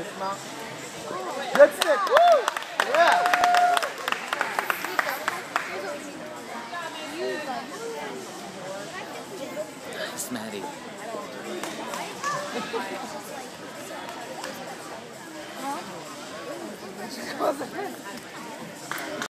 Dismount. Good stick. Woo! Yeah. Nice, Maddie. Huh?